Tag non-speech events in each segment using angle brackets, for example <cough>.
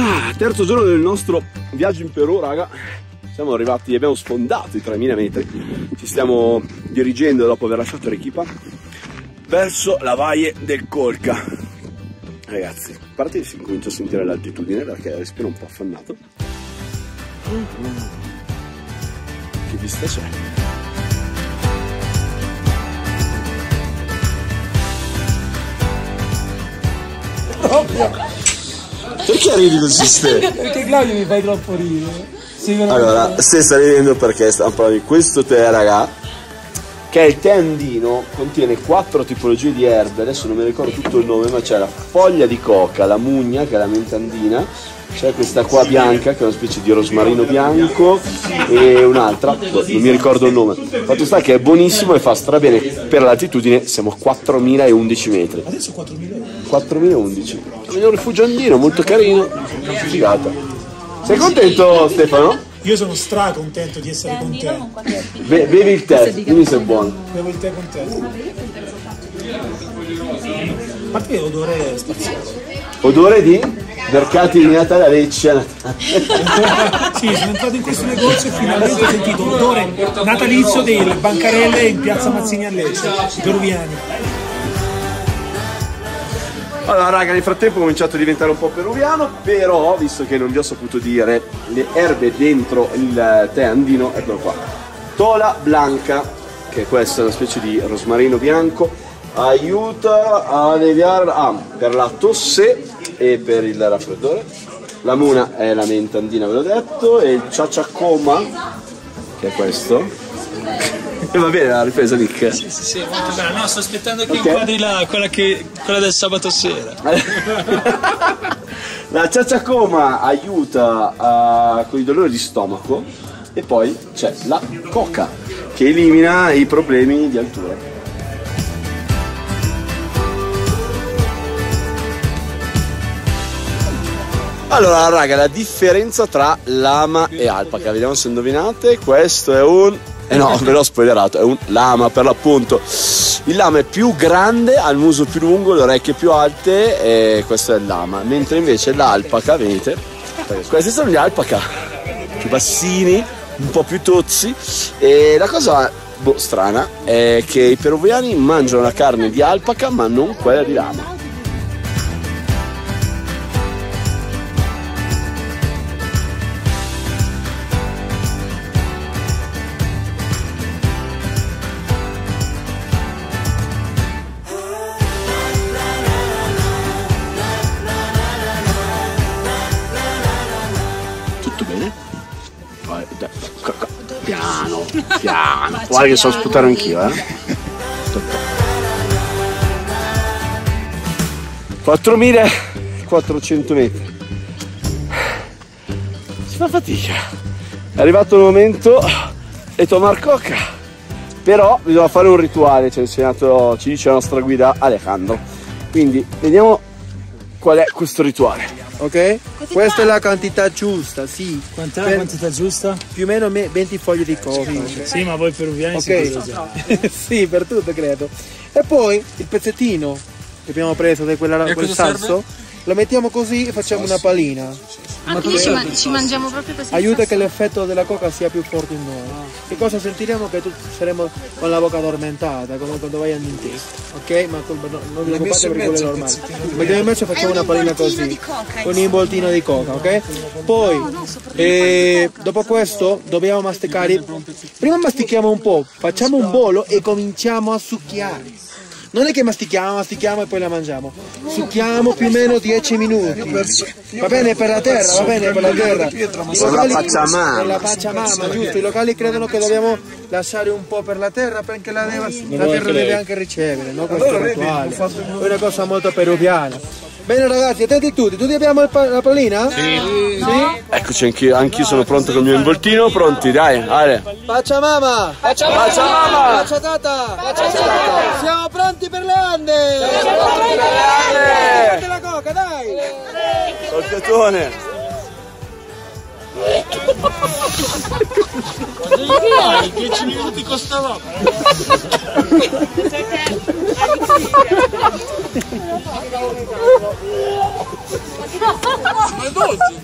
Ah, terzo giorno del nostro viaggio in Perù, raga. Siamo arrivati, abbiamo sfondato i 3000 metri. Ci stiamo dirigendo dopo aver lasciato Arequipa verso la valle del Colca. Ragazzi, a parte si comincia a sentire l'altitudine perché respiro un po' affannato. Che vista c'è? Perché ridi così ste? <laughs> Perché Claudio mi fai troppo ridere. Allora, se sta ridendo perché stiamo parlando di questo tè, raga, che è il tè andino, contiene quattro tipologie di erbe, adesso non mi ricordo tutto il nome, ma c'è la foglia di coca, la mugna, che è la menta andina, c'è questa qua bianca, che è una specie di rosmarino bianco, e un'altra, non mi ricordo il nome. Fatto sta che è buonissimo e fa strabene per l'altitudine, siamo a 4011 metri. Adesso 4000 4011. È un rifugio andino, molto carino, figata. Sei contento Stefano? Io sono stra contento di essere con te. Be- bevi il tè, quindi sei buono. Bevo il tè con te. Ma che odore spaziale. Odore di mercati di Natale a Lecce. sì, sono entrato in questo negozio e finalmente ho sentito l'odore natalizio delle bancarelle in piazza Mazzini a Lecce, peruviani. Allora raga, nel frattempo ho cominciato a diventare un po' peruviano, però visto che non vi ho saputo dire le erbe dentro il tè andino, eccolo qua. Tola blanca, che questa è una specie di rosmarino bianco, aiuta a alleviare ah, per la tosse e per il raffreddore. La muna è la menta andina, ve l'ho detto, e il ciaciacoma, che è questo. <laughs> E va bene la ripresa Nick? Sì, sì, sì, molto bene. No, sto aspettando che Ok. inquadri la, quella, che, quella del sabato sera. <laughs> La ciaciacoma aiuta a- con i dolori di stomaco e poi c'è la coca che elimina i problemi di altura. Allora raga, la differenza tra lama e alpaca, vediamo se indovinate, questo è un... Eh no, ve l'ho spoilerato, è un lama per l'appunto. Il lama è più grande, ha il muso più lungo, le orecchie più alte e questo è il lama. Mentre invece l'alpaca, vedete, questi sono gli alpaca, più bassini, un po' più tozzi. E la cosa boh, strana è che i peruviani mangiano la carne di alpaca ma non quella di lama. Guarda che so sputare anch'io, eh. 4400 metri. Si fa fatica. È arrivato il momento di tomar coca. Però bisogna fare un rituale, ci ha insegnato, ci dice la nostra guida Alejandro. Quindi vediamo qual è questo rituale. Ok? Questa è la quantità giusta, sì. Quant'è la Per- quantità giusta? Più o meno me- 20 foglie di coca. Sì, ma voi peruviani siete Ok, esagerati. <laughs> sì, per tutto credo. E poi il pezzettino che abbiamo preso da quella, quel cosa salso, lo mettiamo così e facciamo una palina. Ah, quindi ci, ma- ci mangiamo proprio così. Aiuta che l'effetto della coca sia più forte in noi. Che cosa sentiremo? Che tutti saremo con la bocca addormentata, come quando vai al dentista. Ok? Ma col- no, non vi preoccupate perché quello è normale. Mettiamo in mezzo e facciamo una palina così. Con un involtino di coca, ok? Poi, eh, dopo questo, dobbiamo masticare. Prima mastichiamo un po', facciamo un bolo e cominciamo a succhiare. Non è che mastichiamo, mastichiamo e poi la mangiamo. Succhiamo più o meno 10 minuti. Va bene per la terra, va bene per la terra. Con la Pachamama. con la Pachamama, giusto. I locali credono che dobbiamo lasciare un po' per la terra perché la, deve- la terra deve anche ricevere, no? Questo è rituale. È una cosa molto peruviana. Bene ragazzi, attenti tutti, tutti abbiamo pa- la pallina? Sì. Eccoci, anch'io, anch'io sono pronto con il mio involtino, pronti, dai, Ale. Pachamama! Pachamama! Pachatata! Pachatata! Siamo pronti per le Ande! Siamo pronti per le Ande! la coca, dai! Socchiatone! Dai, 10 minuti costava.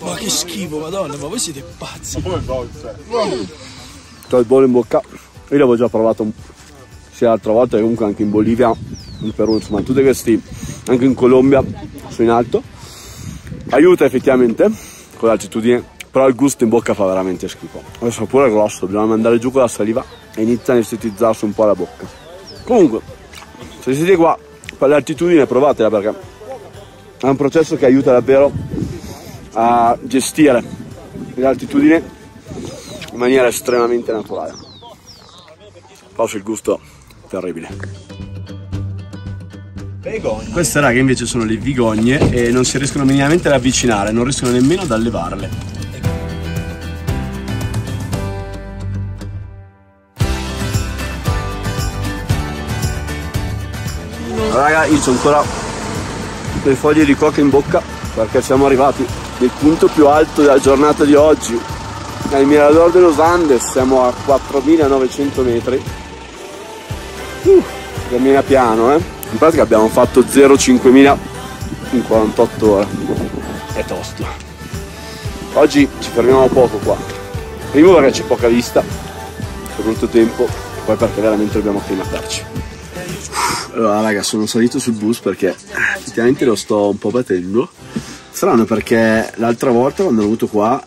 Ma che schifo, madonna, ma voi siete pazzi. C'ho il bollo in bocca. Io l'avevo già provato sia l'altra volta che comunque anche in Bolivia, in Perù, insomma, tutti questi, anche in Colombia, su in alto. Aiuta effettivamente con l'altitudine, però il gusto in bocca fa veramente schifo. Adesso pure è grosso, bisogna mandare giù con la saliva e inizia a anestetizzarsi un po' la bocca. Comunque, se siete qua per l'altitudine provatela perché è un processo che aiuta davvero a gestire l'altitudine in maniera estremamente naturale. Poi il gusto terribile. Queste raghe invece sono le vigogne e non si riescono minimamente ad avvicinare, non riescono nemmeno ad allevarle. Raga, io ho ancora le foglie di coca in bocca perché siamo arrivati nel punto più alto della giornata di oggi, al Mirador de los Andes, siamo a 4900 metri. Uh, cammina piano, eh. In pratica abbiamo fatto 0,5000 in 48 ore. È tosto. Oggi ci fermiamo poco qua. Primo perché c'è poca vista, c'è molto tempo, e poi perché veramente dobbiamo acclimatarci. Allora raga sono salito sul bus perché effettivamente lo sto un po' battendo Strano perché l'altra volta quando ero venuto qua,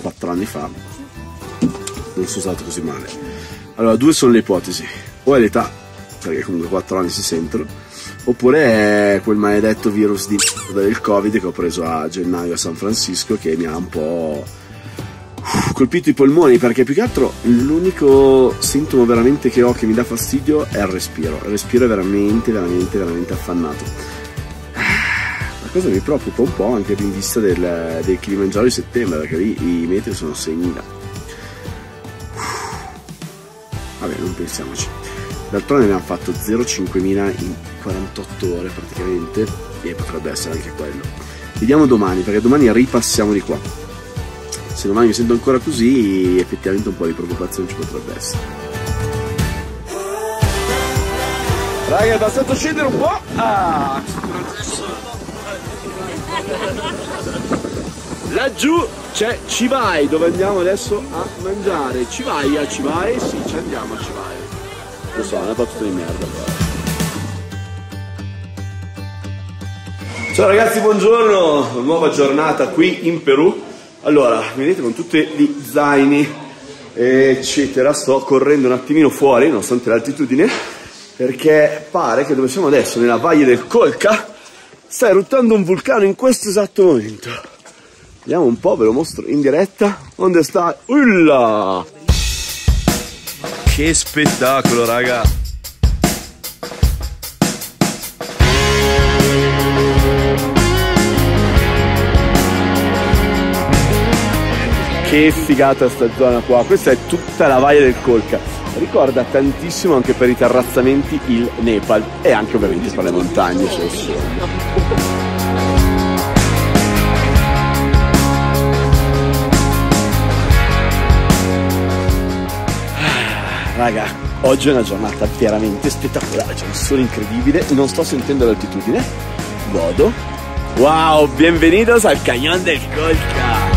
4 anni fa, non sono stato così male. Allora due sono le ipotesi, o è l'età, perché comunque 4 anni si sentono, oppure è quel maledetto virus di del covid che ho preso a gennaio a San Francisco che mi ha un po' colpito i polmoni perché più che altro l'unico sintomo veramente che ho che mi dà fastidio è il respiro. Il respiro è veramente, veramente, veramente affannato. La cosa mi preoccupa un po' anche in vista del, del Kilimangiaro di settembre perché lì i metri sono 6.000. Vabbè, non pensiamoci. D'altronde abbiamo fatto 0,5.000 in 48 ore praticamente e potrebbe essere anche quello. Vediamo domani perché domani ripassiamo di qua se domani mi sento ancora così effettivamente un po' di preoccupazione ci potrebbe essere. Raga è bastato scendere un po' ah. laggiù c'è Civai dove andiamo adesso a mangiare. Civai a Civai? Sì ci andiamo a Civai. Lo so è una battuta di merda Ciao ragazzi, buongiorno, nuova giornata qui in Perù. Allora, vedete con tutti gli zaini, eccetera, sto correndo un attimino fuori, nonostante l'altitudine, perché pare che dove siamo adesso, nella valle del Colca, sta eruttando un vulcano in questo esatto momento. Vediamo un po', ve lo mostro in diretta. Onde sta? Ulla! Che spettacolo, raga! Che figata sta zona qua, questa è tutta la valle del Colca. Ricorda tantissimo anche per i terrazzamenti il Nepal e anche ovviamente per le montagne. Cioè, sì. Raga, oggi è una giornata veramente spettacolare, c'è un sole incredibile, non sto sentendo l'altitudine, godo. Wow, bienvenidos al Cañón del Colca!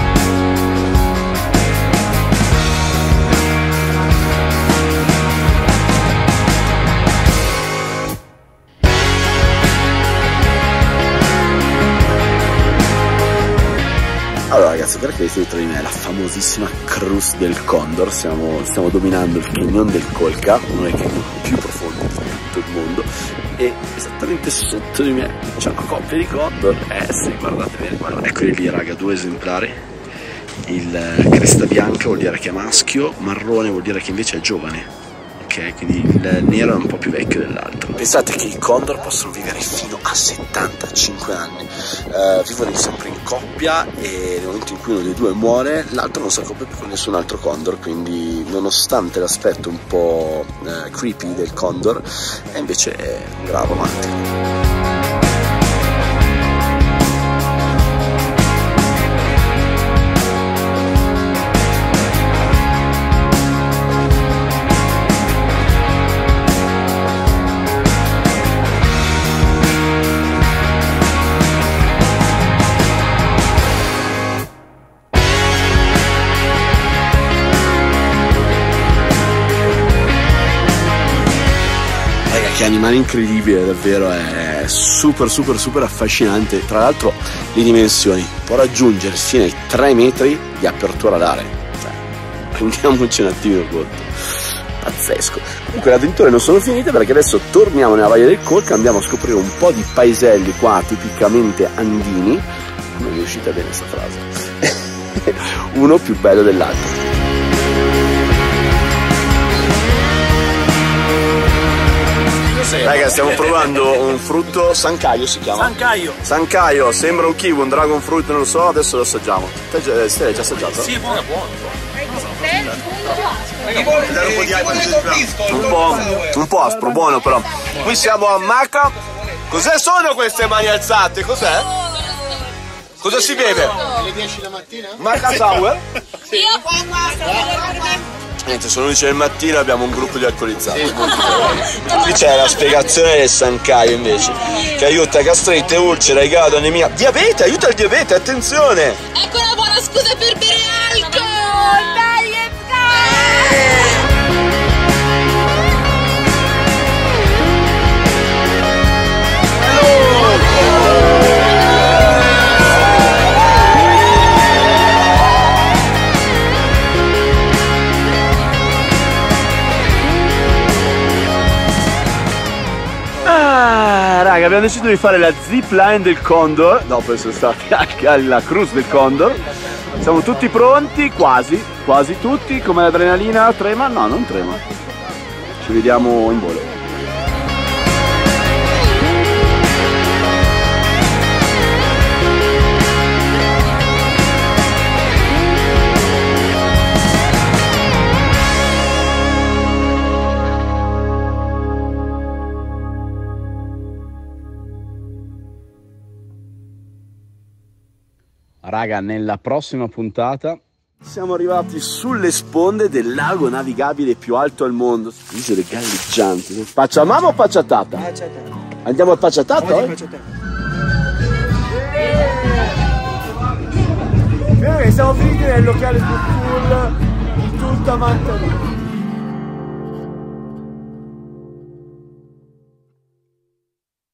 Allora ragazzi, per che dietro di me è la famosissima Cruz del Condor, stiamo, stiamo dominando il canyon del Colca, uno dei canyon più profondi di tutto il mondo e esattamente sotto di me c'è una coppia di Condor, eh sì, guardate bene, guardate, eccoli lì raga, due esemplari, il cresta bianca vuol dire che è maschio, marrone vuol dire che invece è giovane, ok? Quindi il nero è un po' più vecchio dell'altro. Pensate che i condor possono vivere fino a 75 anni, Eh, vivono sempre in coppia e nel momento in cui uno dei due muore l'altro non si accoppia più con nessun altro condor, quindi nonostante l'aspetto un po' eh, creepy del condor è invece un bravo amante. Animale incredibile, davvero, è super super super affascinante. Tra l'altro le dimensioni può raggiungere fino ai 3 metri di apertura d'area. Cioè, <laughs> rendiamoci un attimino conto. Pazzesco. Comunque le avventure non sono finite perché adesso torniamo nella Valle del Colca, andiamo a scoprire un po' di paeselli qua tipicamente andini. Mi è uscita bene questa frase? <laughs> Uno più bello dell'altro. Raga, stiamo <laughs> provando un frutto Sancaio si chiama? Sancaio. Sancaio, sembra un kiwi, un dragon fruit, non lo so, adesso lo assaggiamo. Te già- eh, l'hai già assaggiato? Sì, è buono, è buono. Un po', un po' aspro, buono però. Qui siamo a Maca. Cos'è sono queste mani alzate? Cos'è? Cosa si beve? Alle 10 la mattina? Maca Sour? Io qua qua Niente, sono 11 del mattino e abbiamo un gruppo di alcolizzati. Qui <laughs> c'è la spiegazione del Sancaio invece, che aiuta gastrite, ulcera, igato, anemia. Diabete, aiuta il diabete, attenzione! Ecco una buona scusa per bere alcol! Raga, abbiamo deciso di fare la zip line del Condor, dopo essere stati anche alla cruise del Condor. Siamo tutti pronti, quasi, quasi tutti, come l'adrenalina trema? No, non trema. Ci vediamo in volo. Raga, nella prossima puntata siamo arrivati sulle sponde del lago navigabile più alto al mondo. Isole galleggianti. Pacciamama o pacciatata? Andiamo al pacciatata? Oggi eh? te. Bene, siamo finiti nel locale cool di tutta Mantovano.